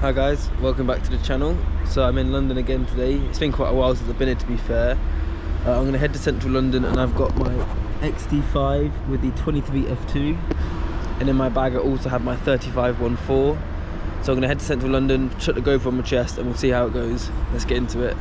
Hi guys, welcome back to the channel. So I'm in London again today. It's been quite a while since I've been here to be fair. Uh, I'm gonna head to central London and I've got my XT5 with the 23 F2 and in my bag I also have my 3514. So I'm gonna head to central London, shut the GoPro on my chest and we'll see how it goes. Let's get into it.